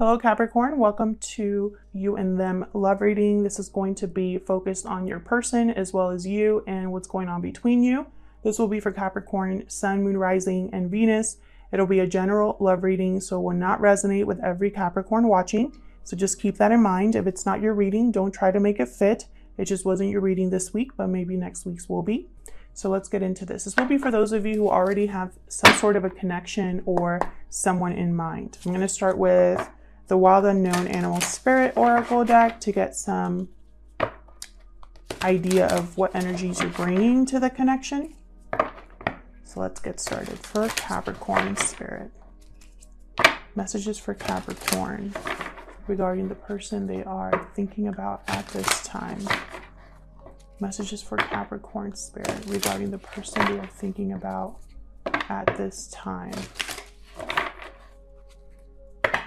Hello, Capricorn. Welcome to You and Them Love Reading. This is going to be focused on your person as well as you and what's going on between you. This will be for Capricorn, Sun, Moon, Rising, and Venus. It'll be a general love reading, so it will not resonate with every Capricorn watching. So just keep that in mind. If it's not your reading, don't try to make it fit. It just wasn't your reading this week, but maybe next week's will be. So let's get into this. This will be for those of you who already have some sort of a connection or someone in mind. I'm going to start with the Wild Unknown Animal Spirit Oracle deck to get some idea of what energies you're bringing to the connection. So let's get started. For Capricorn Spirit, messages for Capricorn regarding the person they are thinking about at this time. Messages for Capricorn Spirit regarding the person they are thinking about at this time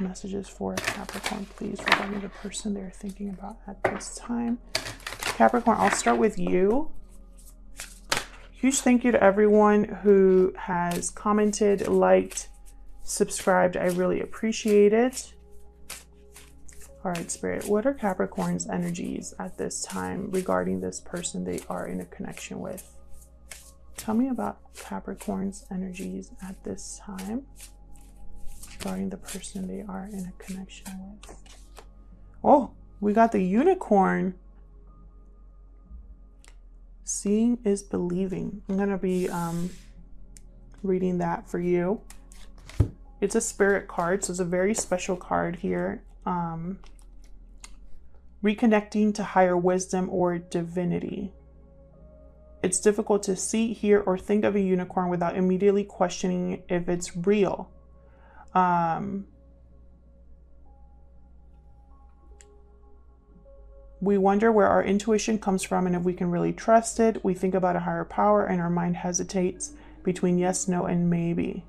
messages for Capricorn, please, regarding the person they're thinking about at this time. Capricorn, I'll start with you. Huge thank you to everyone who has commented, liked, subscribed. I really appreciate it. All right, Spirit, what are Capricorn's energies at this time regarding this person they are in a connection with? Tell me about Capricorn's energies at this time regarding the person they are in a connection with. Oh, we got the unicorn. Seeing is believing. I'm going to be um, reading that for you. It's a spirit card, so it's a very special card here. Um, reconnecting to higher wisdom or divinity. It's difficult to see, hear, or think of a unicorn without immediately questioning if it's real. Um, we wonder where our intuition comes from and if we can really trust it. We think about a higher power and our mind hesitates between yes, no, and maybe.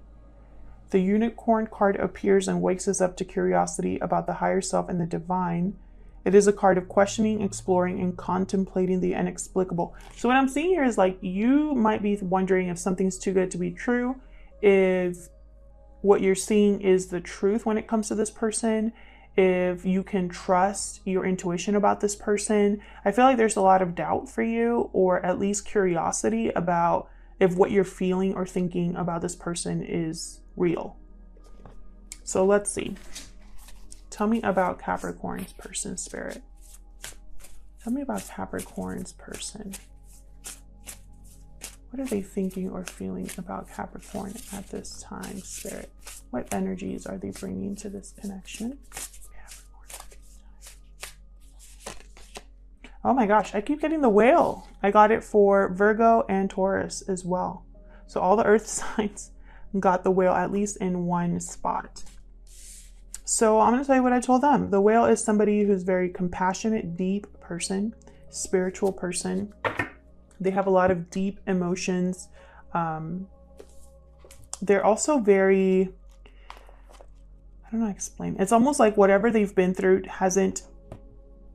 The unicorn card appears and wakes us up to curiosity about the higher self and the divine. It is a card of questioning, exploring, and contemplating the inexplicable. So, what I'm seeing here is like you might be wondering if something's too good to be true, if what you're seeing is the truth when it comes to this person, if you can trust your intuition about this person. I feel like there's a lot of doubt for you, or at least curiosity about if what you're feeling or thinking about this person is real. So let's see. Tell me about Capricorn's person spirit. Tell me about Capricorn's person. What are they thinking or feeling about Capricorn at this time, Spirit? What energies are they bringing to this connection? Oh my gosh, I keep getting the whale. I got it for Virgo and Taurus as well. So all the earth signs got the whale at least in one spot. So I'm going to tell you what I told them. The whale is somebody who's very compassionate, deep person, spiritual person, they have a lot of deep emotions. Um, they're also very, I don't know how to explain. It's almost like whatever they've been through hasn't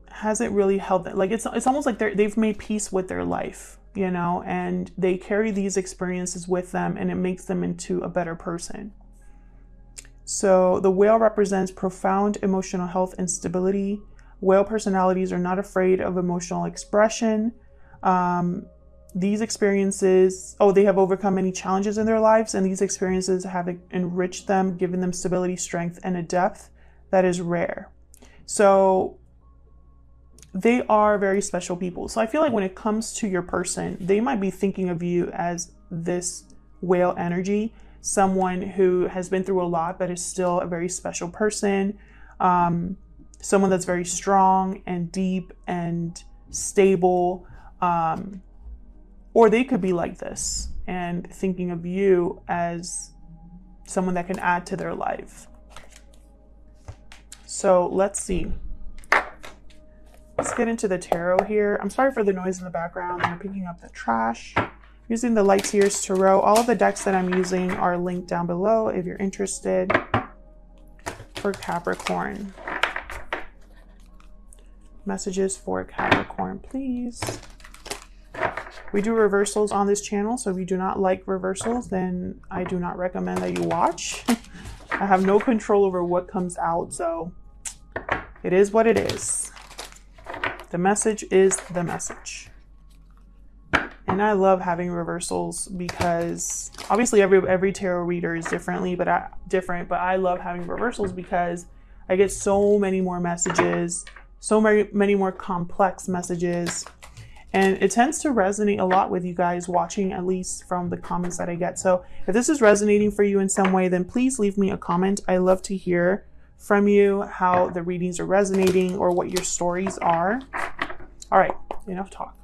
hasn't really held them. Like it's it's almost like they they've made peace with their life, you know, and they carry these experiences with them, and it makes them into a better person. So the whale represents profound emotional health and stability. Whale personalities are not afraid of emotional expression. Um, these experiences, oh, they have overcome many challenges in their lives, and these experiences have enriched them, given them stability, strength, and a depth that is rare. So they are very special people. So I feel like when it comes to your person, they might be thinking of you as this whale energy, someone who has been through a lot but is still a very special person, um, someone that's very strong and deep and stable. Um, or they could be like this and thinking of you as someone that can add to their life. So let's see. Let's get into the tarot here. I'm sorry for the noise in the background. I'm picking up the trash. Using the Light Seers Tarot. All of the decks that I'm using are linked down below if you're interested for Capricorn. Messages for Capricorn, please. We do reversals on this channel, so if you do not like reversals, then I do not recommend that you watch. I have no control over what comes out, so it is what it is. The message is the message. And I love having reversals because obviously every every tarot reader is differently, but I, different. But I love having reversals because I get so many more messages, so many many more complex messages, and it tends to resonate a lot with you guys watching, at least from the comments that I get. So if this is resonating for you in some way, then please leave me a comment. I love to hear from you how the readings are resonating or what your stories are. All right, enough talk.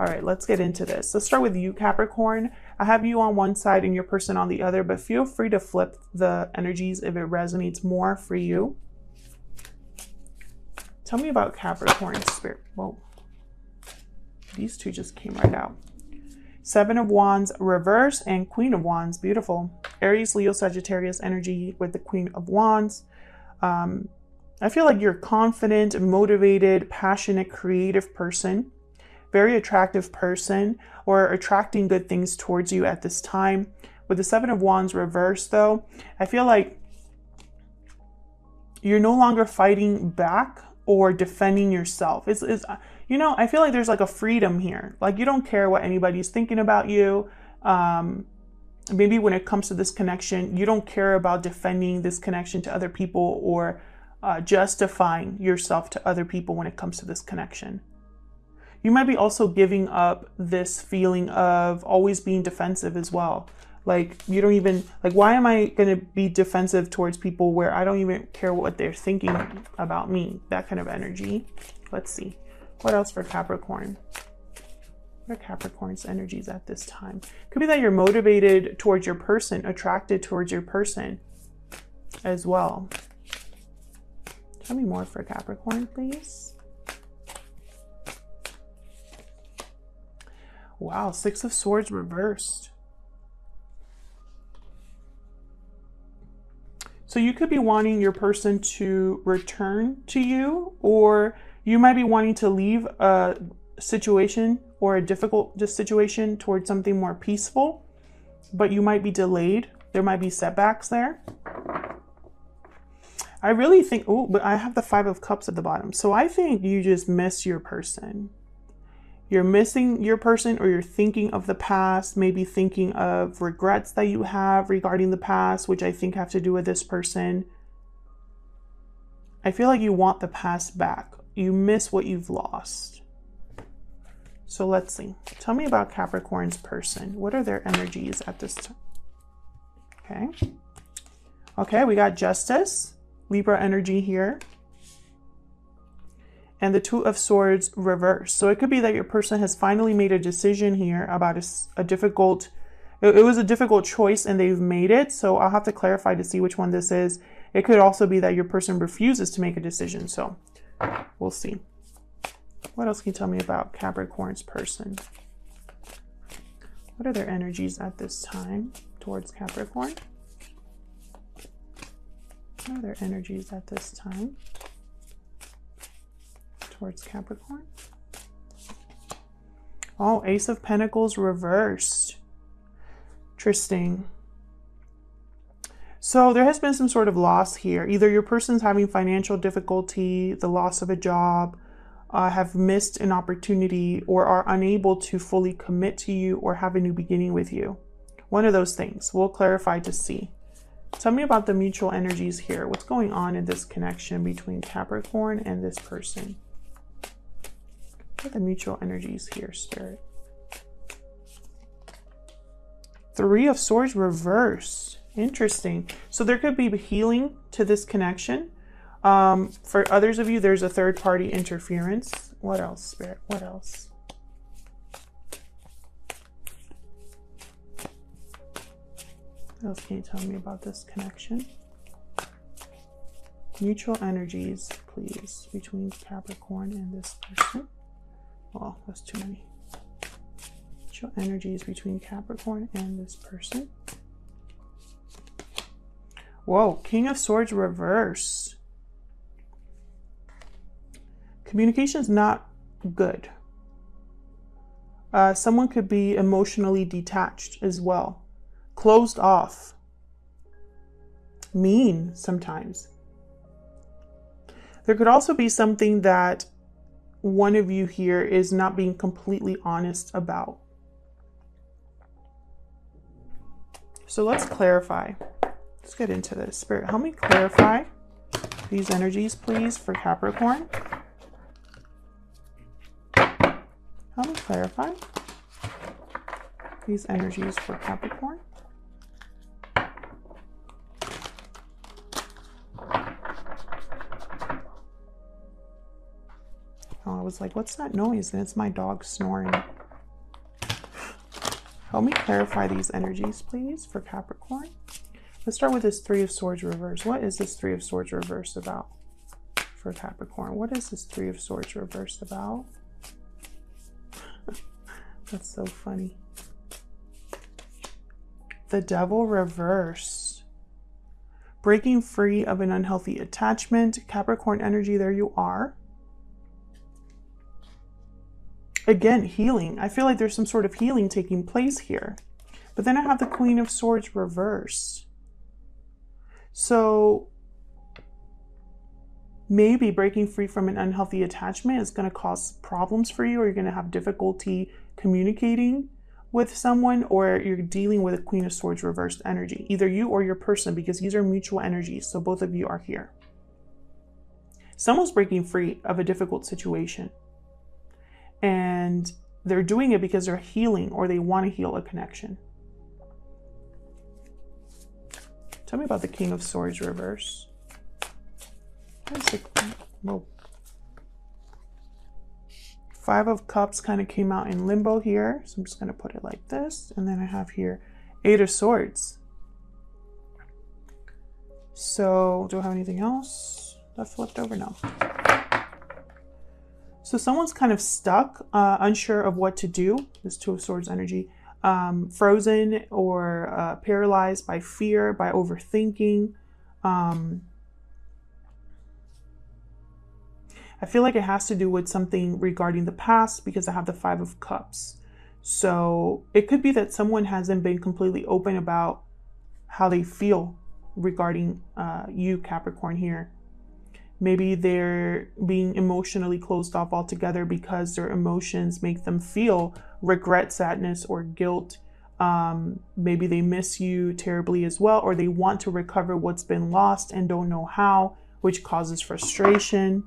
All right, let's get into this. Let's start with you, Capricorn. I have you on one side and your person on the other, but feel free to flip the energies if it resonates more for you. Tell me about Capricorn spirit. Well, these two just came right out. Seven of Wands reverse and Queen of Wands. Beautiful. Aries, Leo, Sagittarius energy with the Queen of Wands. Um, I feel like you're confident, motivated, passionate, creative person very attractive person or attracting good things towards you at this time. With the Seven of Wands reverse, though, I feel like you're no longer fighting back or defending yourself. It's, it's, you know, I feel like there's like a freedom here. Like you don't care what anybody's thinking about you. Um, maybe when it comes to this connection, you don't care about defending this connection to other people or uh, justifying yourself to other people when it comes to this connection you might be also giving up this feeling of always being defensive as well. Like, you don't even, like, why am I going to be defensive towards people where I don't even care what they're thinking about me? That kind of energy. Let's see. What else for Capricorn? What are Capricorn's energies at this time? Could be that you're motivated towards your person, attracted towards your person as well. Tell me more for Capricorn, please. Wow, Six of Swords reversed. So you could be wanting your person to return to you, or you might be wanting to leave a situation or a difficult situation towards something more peaceful, but you might be delayed. There might be setbacks there. I really think, oh, but I have the Five of Cups at the bottom. So I think you just miss your person you're missing your person or you're thinking of the past, maybe thinking of regrets that you have regarding the past, which I think have to do with this person. I feel like you want the past back. You miss what you've lost. So let's see. Tell me about Capricorn's person. What are their energies at this time? Okay. Okay, we got Justice, Libra energy here and the Two of Swords reversed. So it could be that your person has finally made a decision here about a, a difficult, it, it was a difficult choice and they've made it. So I'll have to clarify to see which one this is. It could also be that your person refuses to make a decision. So we'll see. What else can you tell me about Capricorn's person? What are their energies at this time towards Capricorn? What are their energies at this time? towards Capricorn. Oh, Ace of Pentacles reversed. Interesting. So there has been some sort of loss here. Either your person's having financial difficulty, the loss of a job, uh, have missed an opportunity, or are unable to fully commit to you or have a new beginning with you. One of those things. We'll clarify to see. Tell me about the mutual energies here. What's going on in this connection between Capricorn and this person? What are the mutual energies here, Spirit? Three of Swords reversed. Interesting. So there could be healing to this connection. Um, for others of you, there's a third party interference. What else, Spirit? What else? What else can you tell me about this connection? Mutual energies, please, between Capricorn and this person. Oh, that's too many. Show energies between Capricorn and this person. Whoa, King of Swords reverse. Communication is not good. Uh, someone could be emotionally detached as well, closed off. mean sometimes. There could also be something that one of you here is not being completely honest about. So let's clarify. Let's get into this. Spirit, help me clarify these energies, please, for Capricorn. Help me clarify these energies for Capricorn. Oh, I was like, what's that noise? And it's my dog snoring. Help me clarify these energies, please, for Capricorn. Let's start with this Three of Swords reverse. What is this Three of Swords reverse about for Capricorn? What is this Three of Swords reverse about? That's so funny. The Devil reverse. Breaking free of an unhealthy attachment. Capricorn energy, there you are. Again, healing. I feel like there's some sort of healing taking place here. But then I have the Queen of Swords reverse. So maybe breaking free from an unhealthy attachment is going to cause problems for you, or you're going to have difficulty communicating with someone, or you're dealing with a Queen of Swords reversed energy, either you or your person, because these are mutual energies. So both of you are here. Someone's breaking free of a difficult situation and they're doing it because they're healing or they want to heal a connection. Tell me about the King of Swords reverse. Whoa. Five of Cups kind of came out in limbo here. So I'm just going to put it like this. And then I have here Eight of Swords. So do I have anything else that flipped over? No. So someone's kind of stuck, uh, unsure of what to do. This Two of Swords energy. Um, frozen or uh, paralyzed by fear, by overthinking. Um, I feel like it has to do with something regarding the past because I have the Five of Cups. So it could be that someone hasn't been completely open about how they feel regarding uh, you, Capricorn, here. Maybe they're being emotionally closed off altogether because their emotions make them feel regret, sadness, or guilt. Um, maybe they miss you terribly as well, or they want to recover what's been lost and don't know how, which causes frustration.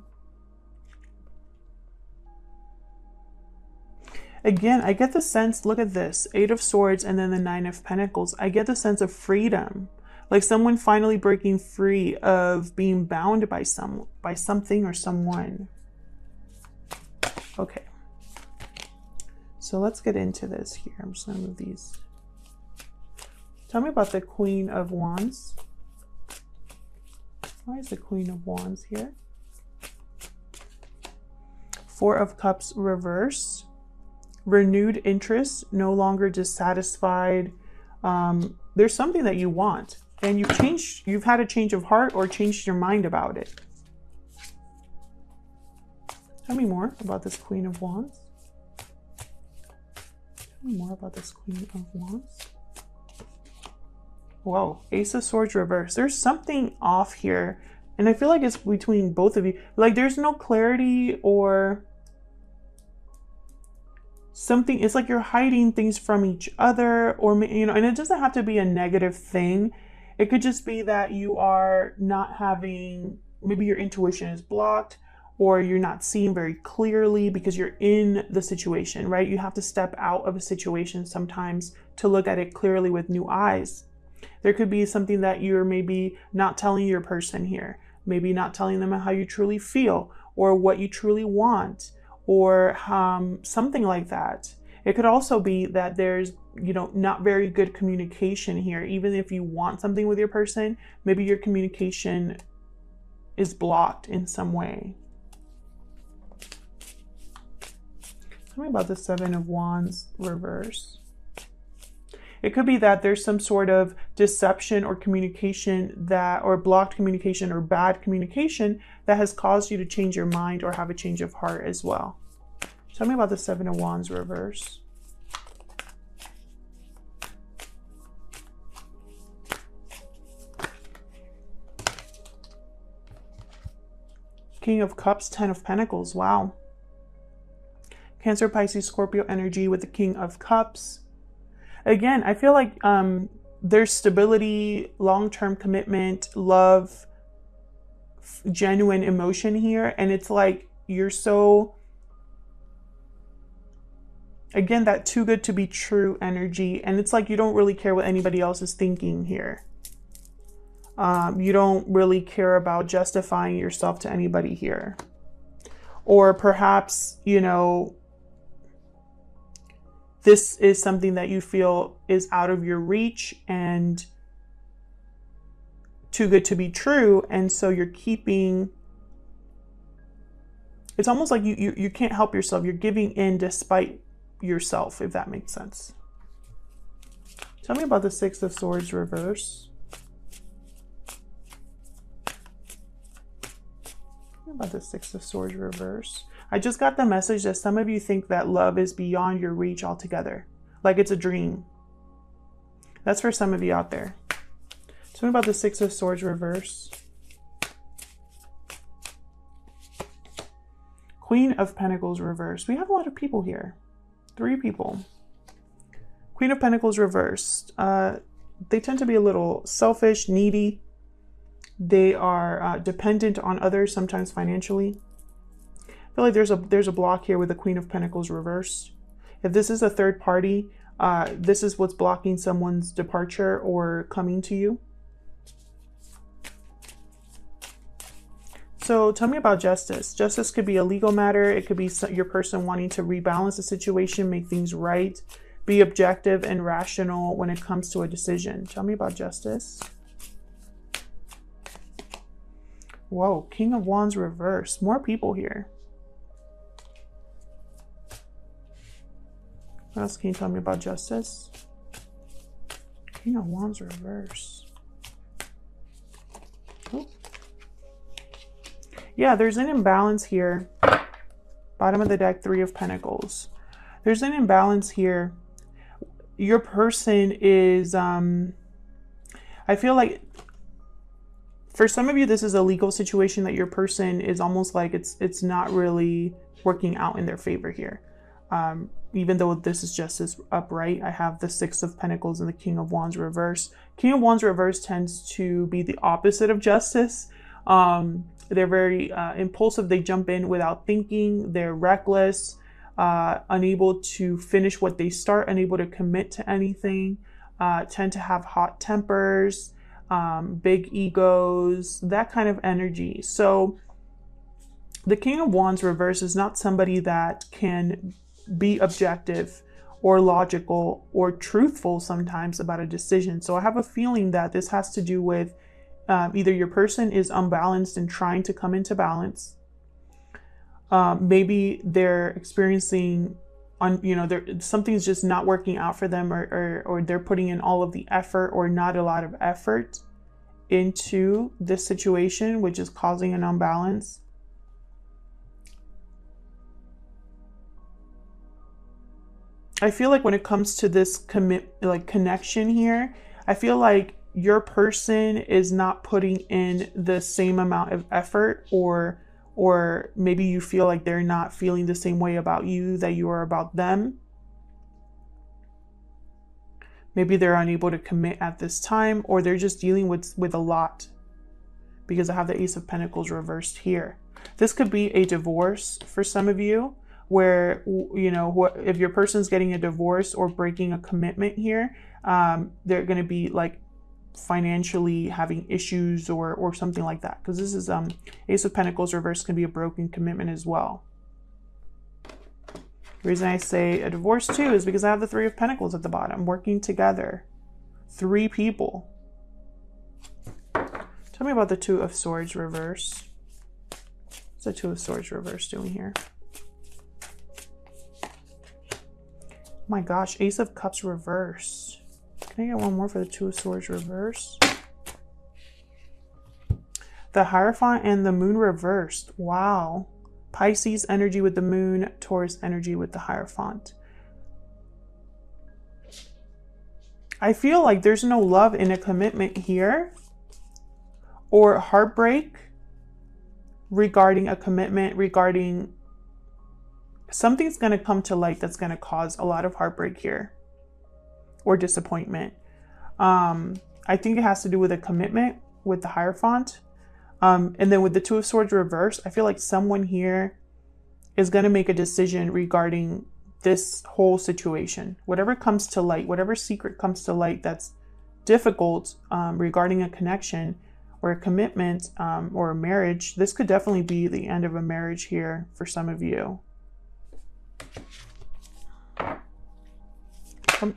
Again, I get the sense look at this Eight of Swords and then the Nine of Pentacles. I get the sense of freedom like someone finally breaking free of being bound by some by something or someone okay so let's get into this here. I'm just gonna move these. Tell me about the queen of wands. Why is the queen of wands here? Four of cups reverse renewed interest no longer dissatisfied. Um, there's something that you want and you've changed, you've had a change of heart or changed your mind about it. Tell me more about this Queen of Wands. Tell me more about this Queen of Wands. Whoa, Ace of Swords reverse. There's something off here. And I feel like it's between both of you. Like there's no clarity or something. It's like you're hiding things from each other or, you know, and it doesn't have to be a negative thing. It could just be that you are not having, maybe your intuition is blocked or you're not seeing very clearly because you're in the situation, right? You have to step out of a situation sometimes to look at it clearly with new eyes. There could be something that you're maybe not telling your person here, maybe not telling them how you truly feel or what you truly want or um, something like that. It could also be that there's, you know, not very good communication here. Even if you want something with your person, maybe your communication is blocked in some way. Tell me about the Seven of Wands reverse. It could be that there's some sort of deception or communication that, or blocked communication or bad communication that has caused you to change your mind or have a change of heart as well. Tell me about the Seven of Wands reverse. King of Cups, Ten of Pentacles. Wow. Cancer, Pisces, Scorpio energy with the King of Cups. Again, I feel like um, there's stability, long term commitment, love, genuine emotion here. And it's like you're so, again, that too good to be true energy. And it's like you don't really care what anybody else is thinking here. Um, you don't really care about justifying yourself to anybody here. Or perhaps, you know, this is something that you feel is out of your reach and too good to be true. And so you're keeping, it's almost like you, you, you can't help yourself. You're giving in despite yourself, if that makes sense. Tell me about the Six of Swords reverse. about the Six of Swords reverse. I just got the message that some of you think that love is beyond your reach altogether, like it's a dream. That's for some of you out there. Tell me about the Six of Swords reverse. Queen of Pentacles reversed. We have a lot of people here. Three people. Queen of Pentacles reversed. Uh, they tend to be a little selfish, needy, they are uh, dependent on others, sometimes financially. Feel like there's a there's a block here with the Queen of Pentacles reversed. If this is a third party, uh, this is what's blocking someone's departure or coming to you. So tell me about justice. Justice could be a legal matter. It could be your person wanting to rebalance the situation, make things right, be objective and rational when it comes to a decision. Tell me about justice. Whoa, King of Wands reverse. More people here. What else can you tell me about justice? King of Wands reverse. Oh. Yeah, there's an imbalance here. Bottom of the deck, Three of Pentacles. There's an imbalance here. Your person is, um, I feel like for some of you, this is a legal situation that your person is almost like it's it's not really working out in their favor here. Um, even though this is just as upright, I have the Six of Pentacles and the King of Wands reverse. King of Wands reverse tends to be the opposite of justice. Um, they're very uh, impulsive. They jump in without thinking. They're reckless, uh, unable to finish what they start, unable to commit to anything, uh, tend to have hot tempers um, big egos, that kind of energy. So the King of Wands reverse is not somebody that can be objective or logical or truthful sometimes about a decision. So I have a feeling that this has to do with um, either your person is unbalanced and trying to come into balance. Um, maybe they're experiencing on you know something's just not working out for them or, or or they're putting in all of the effort or not a lot of effort into this situation which is causing an unbalance I feel like when it comes to this commit like connection here, I feel like your person is not putting in the same amount of effort or or maybe you feel like they're not feeling the same way about you that you are about them. Maybe they're unable to commit at this time, or they're just dealing with, with a lot because I have the Ace of Pentacles reversed here. This could be a divorce for some of you, where, you know, if your person's getting a divorce or breaking a commitment here, um, they're going to be like financially having issues or or something like that. Because this is um ace of pentacles reverse can be a broken commitment as well. The reason i say a divorce too is because i have the three of pentacles at the bottom working together. Three people. Tell me about the two of swords reverse. What's the two of swords reverse doing here my gosh ace of cups reverse can I get one more for the Two of Swords reverse? The Hierophant and the Moon reversed. Wow. Pisces energy with the Moon, Taurus energy with the Hierophant. I feel like there's no love in a commitment here or heartbreak regarding a commitment, regarding something's going to come to light that's going to cause a lot of heartbreak here or disappointment. Um, I think it has to do with a commitment with the Hierophant. Um, and then with the Two of Swords reversed, I feel like someone here is going to make a decision regarding this whole situation. Whatever comes to light, whatever secret comes to light that's difficult um, regarding a connection or a commitment um, or a marriage, this could definitely be the end of a marriage here for some of you. Tell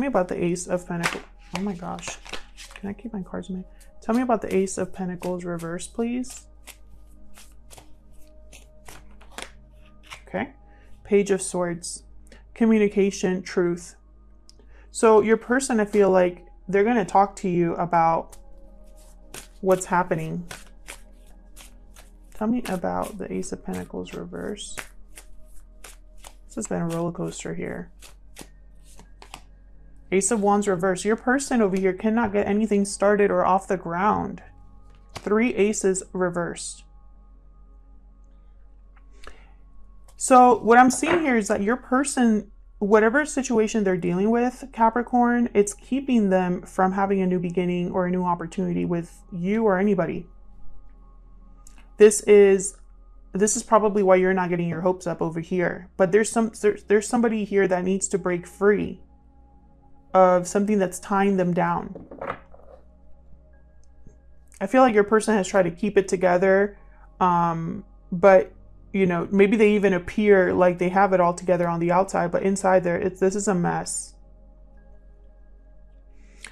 me about the Ace of Pentacles. Oh my gosh. Can I keep my cards in my... Tell me about the Ace of Pentacles reverse, please. Okay. Page of Swords. Communication, truth. So your person, I feel like they're going to talk to you about what's happening. Tell me about the Ace of Pentacles reverse. This has been a roller coaster here. Ace of Wands reverse. Your person over here cannot get anything started or off the ground. Three aces reversed. So what I'm seeing here is that your person, whatever situation they're dealing with, Capricorn, it's keeping them from having a new beginning or a new opportunity with you or anybody. This is this is probably why you're not getting your hopes up over here. But there's some there's, there's somebody here that needs to break free of something that's tying them down. I feel like your person has tried to keep it together, um, but you know maybe they even appear like they have it all together on the outside, but inside there, it's this is a mess.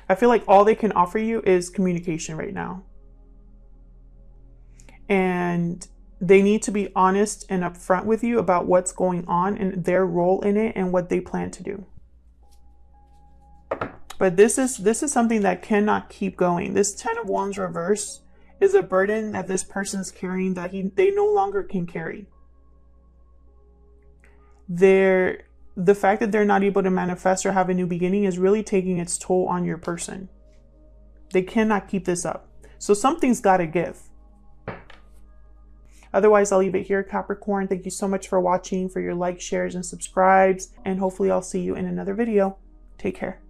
I feel like all they can offer you is communication right now, and they need to be honest and upfront with you about what's going on and their role in it and what they plan to do. But this is this is something that cannot keep going. This 10 of wands reverse is a burden that this person's carrying that he they no longer can carry. They're the fact that they're not able to manifest or have a new beginning is really taking its toll on your person. They cannot keep this up. So something's got to give. Otherwise, I'll leave it here, Capricorn. Thank you so much for watching, for your likes, shares, and subscribes. And hopefully I'll see you in another video. Take care.